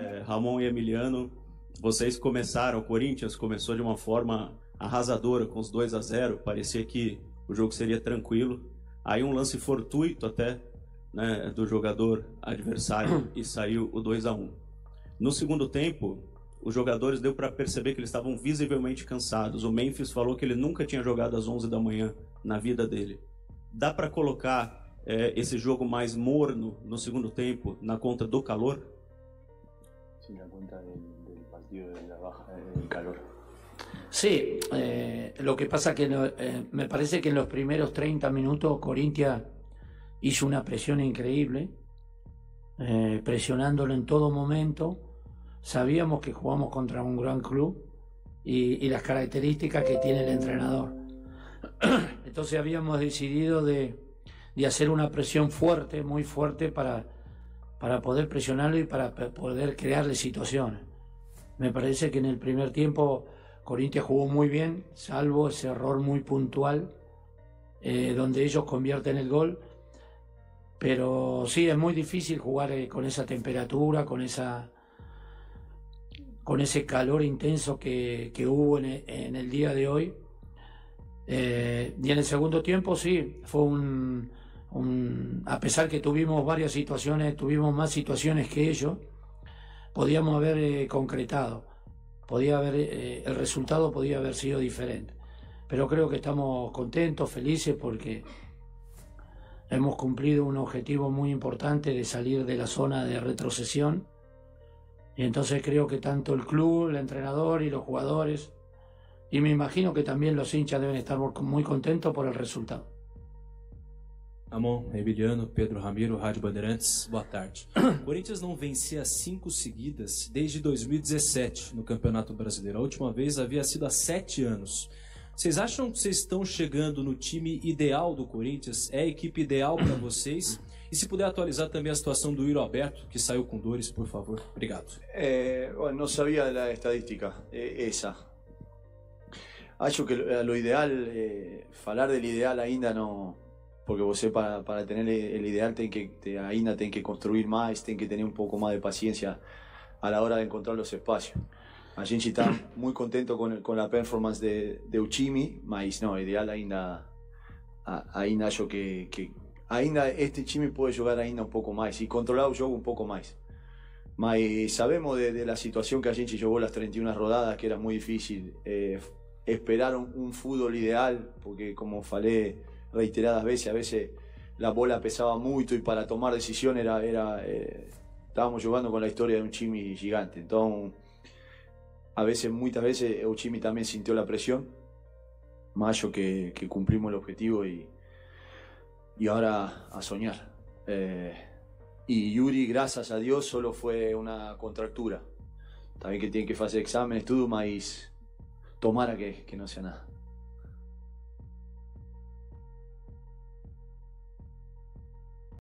É, Ramon e Emiliano, vocês começaram, o Corinthians começou de uma forma arrasadora, com os 2 a 0 parecia que o jogo seria tranquilo. Aí um lance fortuito até né, do jogador adversário e saiu o 2 a 1 No segundo tempo, os jogadores deu para perceber que eles estavam visivelmente cansados. O Memphis falou que ele nunca tinha jogado às 11 da manhã na vida dele. Dá para colocar é, esse jogo mais morno no segundo tempo na conta do calor? La cuenta del, del partido la baja del calor. Sí, eh, lo que pasa que eh, me parece que en los primeros 30 minutos Corintia hizo una presión increíble, eh, presionándolo en todo momento. Sabíamos que jugamos contra un gran club y, y las características que tiene el entrenador. Entonces habíamos decidido de, de hacer una presión fuerte, muy fuerte, para, para poder presionarlo y para poder crearle situaciones. Me parece que en el primer tiempo Corinthians jugó muy bien, salvo ese error muy puntual eh, donde ellos convierten el gol. Pero sí, es muy difícil jugar eh, con esa temperatura, con esa con ese calor intenso que, hubo en el, en el día de hoy. Eh, y en el segundo tiempo sí, fue un, a pesar que tuvimos varias situaciones, tuvimos más situaciones que ellos, podíamos haber eh, concretado, podía haber, eh, el resultado podía haber sido diferente. Pero creo que estamos contentos, felices porque hemos cumplido un objetivo muy importante de salir de la zona de retrocesión. Y entonces creo que tanto el club, el entrenador y los jugadores, y me imagino que también los hinchas deben estar muy contentos por el resultado. Ramon, Emiliano, Pedro Ramiro, Rádio Bandeirantes, boa tarde. O Corinthians não vencia cinco seguidas desde 2017 no Campeonato Brasileiro. A última vez havia sido há sete anos. Vocês acham que vocês estão chegando no time ideal do Corinthians? É a equipe ideal para vocês? E se puder atualizar também a situação do Iro Alberto, que saiu com dores, por favor. Obrigado. Eh, bueno, no sabía la estadística, eh, esa. Acho que lo, lo ideal, eh, falar del ideal ainda no. Porque você para, para tener el ideal tem que, te- ainda tem que construir mais, tem que tener un poco más de paciencia a la hora de encontrar los espacios. A gente está muy contento con, con la performance de, de Uchimi, mas no, ideal ainda, ainda acho que, que ainda este time puede jugar ainda un poco más y controlar el juego un poco más. Mas sabemos de, de la situación que a gente jugó las 31 rodadas, que era muy difícil eh, esperar un, un fútbol ideal, porque como falé reiteradas veces, a veces la bola pesaba mucho y para tomar decisión era, era eh, estábamos jugando con la historia de un Chimi gigante. Entonces, a veces, muchas veces, el Chimi también sintió la presión, más que, que cumplimos el objetivo y, y ahora a soñar. Eh, y Yuri, gracias a Dios, solo fue una contractura. También que tiene que hacer exámenes, todo, mas tomara que, que no sea nada.